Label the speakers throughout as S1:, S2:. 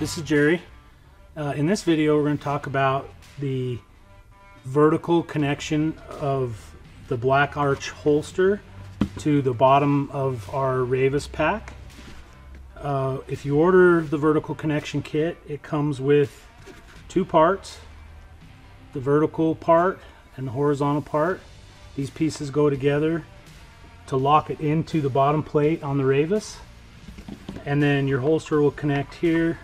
S1: This is Jerry. Uh, in this video, we're going to talk about the vertical connection of the Black Arch holster to the bottom of our Ravis pack. Uh, if you order the vertical connection kit, it comes with two parts, the vertical part and the horizontal part. These pieces go together to lock it into the bottom plate on the Ravis. And then your holster will connect here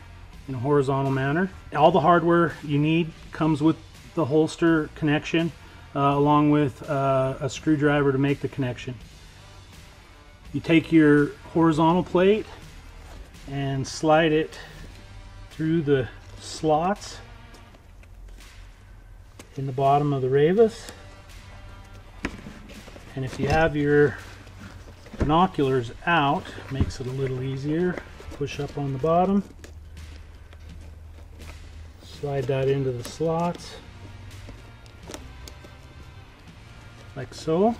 S1: in a horizontal manner. All the hardware you need comes with the holster connection uh, along with uh, a screwdriver to make the connection. You take your horizontal plate and slide it through the slots in the bottom of the Ravis. And if you have your binoculars out, makes it a little easier. Push up on the bottom. Slide that into the slots. Like so.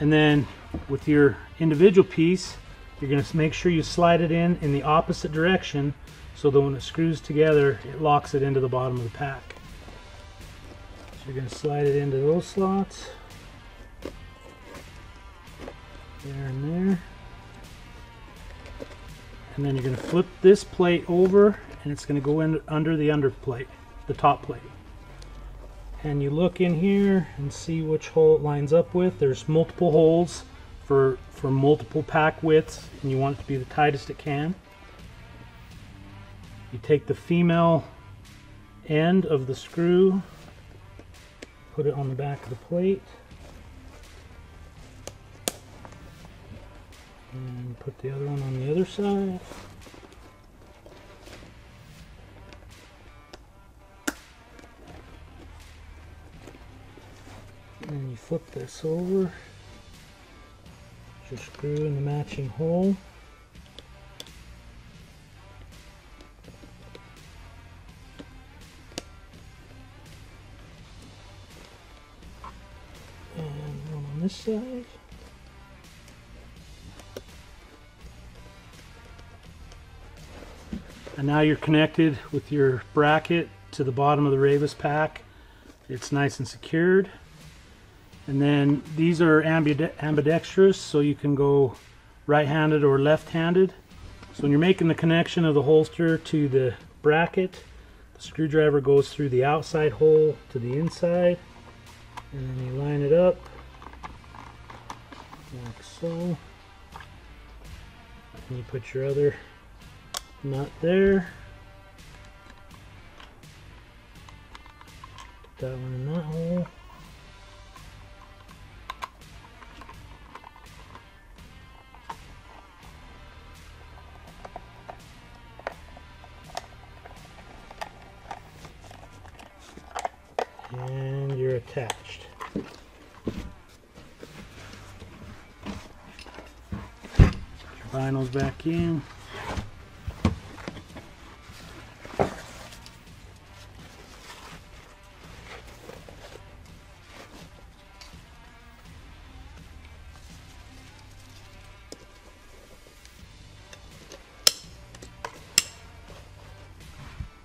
S1: And then with your individual piece, you're going to make sure you slide it in in the opposite direction so that when it screws together, it locks it into the bottom of the pack. So you're going to slide it into those slots. There and there. And then you're going to flip this plate over and it's going to go in under the under plate, the top plate. And you look in here and see which hole it lines up with. There's multiple holes for, for multiple pack widths and you want it to be the tightest it can. You take the female end of the screw, put it on the back of the plate, and put the other one on the other side. And you flip this over, your screw in the matching hole. And one on this side. And now you're connected with your bracket to the bottom of the Ravis pack. It's nice and secured. And then these are ambidextrous, so you can go right-handed or left-handed. So when you're making the connection of the holster to the bracket, the screwdriver goes through the outside hole to the inside. And then you line it up like so. And you put your other nut there. Put that one in that hole. Attached. Your binos back in.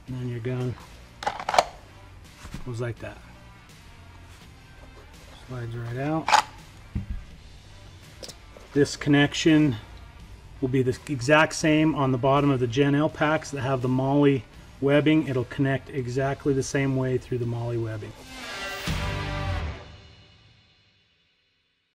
S1: And then your gun goes like that. Slides right out. This connection will be the exact same on the bottom of the Gen L packs that have the MOLLE webbing. It'll connect exactly the same way through the MOLLE webbing.